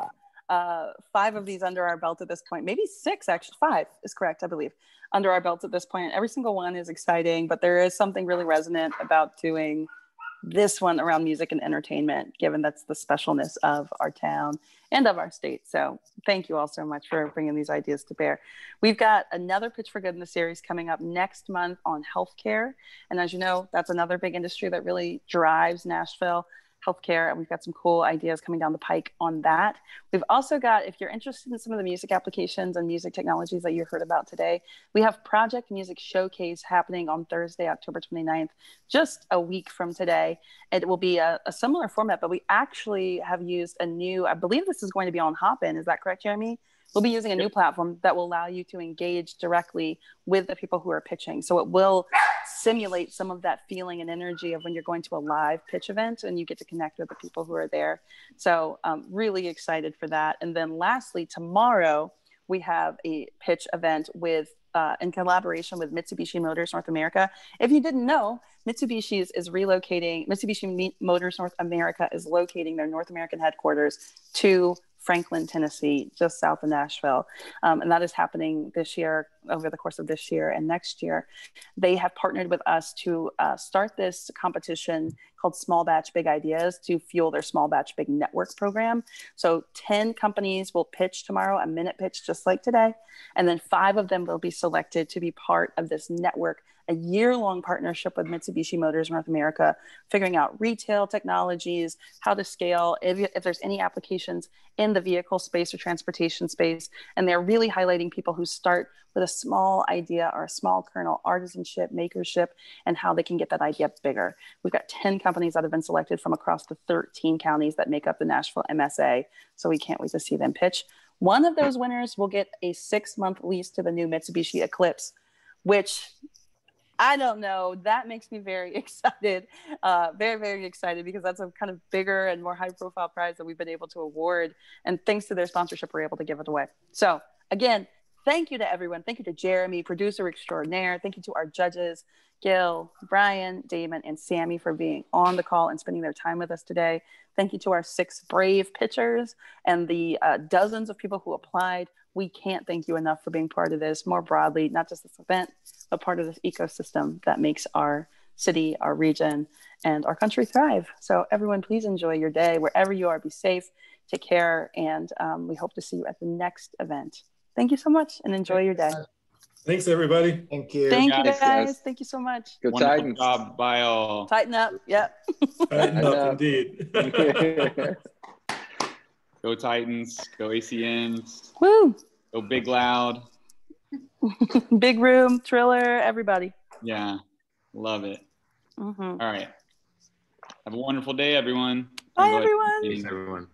[SPEAKER 2] uh, five of these under our belt at this point, maybe six, actually, five is correct, I believe, under our belt at this point. Every single one is exciting, but there is something really resonant about doing this one around music and entertainment, given that's the specialness of our town and of our state. So thank you all so much for bringing these ideas to bear. We've got another Pitch for Good in the series coming up next month on healthcare. And as you know, that's another big industry that really drives Nashville healthcare, and we've got some cool ideas coming down the pike on that. We've also got, if you're interested in some of the music applications and music technologies that you heard about today, we have Project Music Showcase happening on Thursday, October 29th, just a week from today. It will be a, a similar format, but we actually have used a new, I believe this is going to be on Hopin. Is that correct, Jeremy? We'll be using a new platform that will allow you to engage directly with the people who are pitching. So it will simulate some of that feeling and energy of when you're going to a live pitch event and you get to connect with the people who are there. So um, really excited for that. And then lastly, tomorrow we have a pitch event with uh, in collaboration with Mitsubishi Motors North America. If you didn't know, Mitsubishi is, is relocating, Mitsubishi Motors North America is locating their North American headquarters to Franklin, Tennessee, just south of Nashville. Um, and that is happening this year, over the course of this year and next year. They have partnered with us to uh, start this competition called Small Batch Big Ideas to fuel their Small Batch Big Network program. So 10 companies will pitch tomorrow, a minute pitch just like today. And then five of them will be selected to be part of this network a year long partnership with Mitsubishi Motors North America, figuring out retail technologies, how to scale, if, if there's any applications in the vehicle space or transportation space. And they're really highlighting people who start with a small idea or a small kernel, artisanship, makership, and how they can get that idea bigger. We've got 10 companies that have been selected from across the 13 counties that make up the Nashville MSA. So we can't wait to see them pitch. One of those winners will get a six month lease to the new Mitsubishi Eclipse, which I don't know. That makes me very excited, uh, very, very excited because that's a kind of bigger and more high profile prize that we've been able to award. And thanks to their sponsorship, we're able to give it away. So, again, thank you to everyone. Thank you to Jeremy, producer extraordinaire. Thank you to our judges, Gil, Brian, Damon, and Sammy for being on the call and spending their time with us today. Thank you to our six brave pitchers and the uh, dozens of people who applied we can't thank you enough for being part of this more broadly, not just this event, but part of this ecosystem that makes our city, our region, and our country thrive. So, everyone, please enjoy your day wherever you are. Be safe, take care, and um, we hope to see you at the next event. Thank you so much and enjoy your day.
[SPEAKER 3] Thanks, everybody.
[SPEAKER 8] Thank you.
[SPEAKER 2] Thank you, guys. guys. Thank you so much.
[SPEAKER 6] Good Titans.
[SPEAKER 9] job by all.
[SPEAKER 2] Tighten up. Yep.
[SPEAKER 3] Tighten up, indeed.
[SPEAKER 9] Go Titans. Go ACNs.
[SPEAKER 2] Woo.
[SPEAKER 9] Go Big Loud.
[SPEAKER 2] Big Room, Triller, everybody.
[SPEAKER 9] Yeah. Love it.
[SPEAKER 2] Mm-hmm.
[SPEAKER 9] All right. Have a wonderful day, everyone.
[SPEAKER 2] Bye, everyone.
[SPEAKER 10] Thanks, everyone.